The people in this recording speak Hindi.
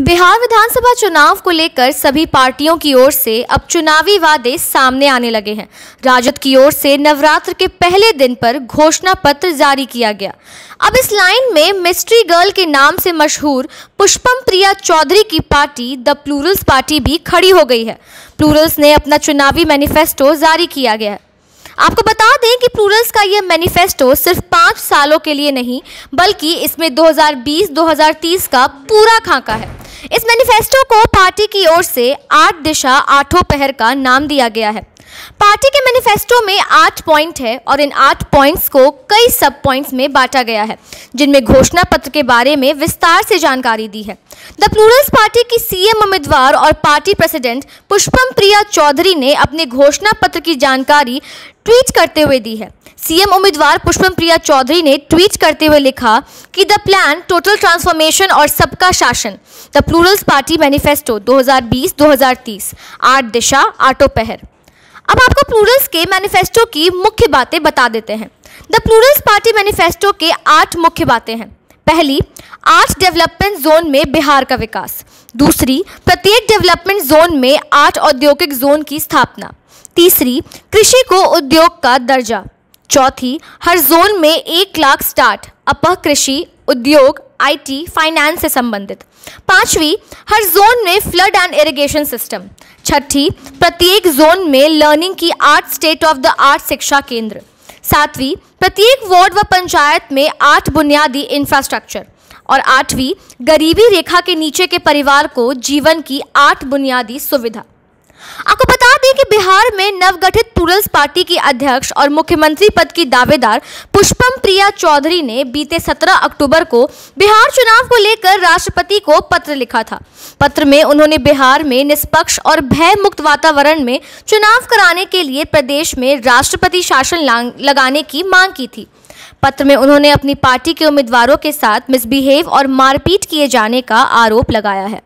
बिहार विधानसभा चुनाव को लेकर सभी पार्टियों की ओर से अब चुनावी वादे सामने आने लगे हैं। राजद की ओर से नवरात्र के पहले दिन पर घोषणा पत्र जारी किया गया। अब इस लाइन में मिस्ट्री गर्ल के नाम से मशहूर पुष्पम प्रिया चौधरी की पार्टी द प्लूरल्स पार्टी भी खड़ी हो गई है। प्लूरल्स ने अपना चुनावी मैनिफेस्टो जारी किया गया है। आपको बता दें कि प्लूरल्स का यह मैनिफेस्टो सिर्फ़ पाँच सालों के लिए नहीं, बल्कि इसमें 2020-2030 का पूरा खाका है। इस मैनिफेस्टो को पार्टी की ओर से आठ दिशा, आठों पहर का नाम दिया गया है। पार्टी के मैनिफेस्टो में आठ पॉइंट है और इन आठ पॉइंट्स को कई सब पॉइंट्स में बांटा गया है, जिनमें घोषणा पत्र के बारे में विस्तार से जानकारी दी है। द प्लूरल्स पार्टी की सीएम उम्मीदवार और पार्टी प्रेसिडेंट पुष्पम प्रिया चौधरी ने अपने घोषणा पत्र की जानकारी ट्वीट करते हुए दी है। सीएम उम्मीदवार पुष्पम प्रिया चौधरी ने ट्वीट करते हुए लिखा कि द प्लान, टोटल ट्रांसफॉर्मेशन और सबका शासन, द प्लूरल्स पार्टी मैनिफेस्टो 2020-2030 आठ दिशा, आठों पहर। अब आपको प्लूरल्स के मैनिफेस्टो की मुख्य बातें बता देते हैं। द प्लूरल्स पार्टी मैनिफेस्टो के आठ मुख्य बातें हैं। पहली, आठ डेवलपमेंट जोन में बिहार का विकास। दूसरी, प्रत्येक डेवलपमेंट जोन में आठ औद्योगिक जोन की स्थापना। तीसरी, कृषि को उद्योग का दर्जा। चौथी, हर जोन में एक लाख स्टार्ट अपह कृषि, उद्योग आईटी फाइनेंस से संबंधित। पांचवी, हर जोन में फ्लड एंड इरिगेशन सिस्टम छठी, प्रत्येक जोन में लर्निंग की आठ स्टेट ऑफ़ द आर्ट शिक्षा केंद्र। सातवीं, प्रत्येक वार्ड व पंचायत में आठ बुनियादी इंफ्रास्ट्रक्चर और आठवीं, गरीबी रेखा के नीचे के परिवार को जीवन की आठ बुनियादी सुविधा। आपको दें कि बिहार में नवगठित प्लूरल्स पार्टी की अध्यक्ष और मुख्यमंत्री पद की दावेदार पुष्पम प्रिया चौधरी ने बीते 17 अक्टूबर को बिहार चुनाव को लेकर राष्ट्रपति को पत्र लिखा था। पत्र में उन्होंने बिहार में निष्पक्ष और भय मुक्त वातावरण में चुनाव कराने के लिए प्रदेश में राष्ट्रपति शासन लगाने की मांग की थी। पत्र में उन्होंने अपनी पार्टी के उम्मीदवारों के साथ मिसबिहेव और मारपीट किए जाने का आरोप लगाया है।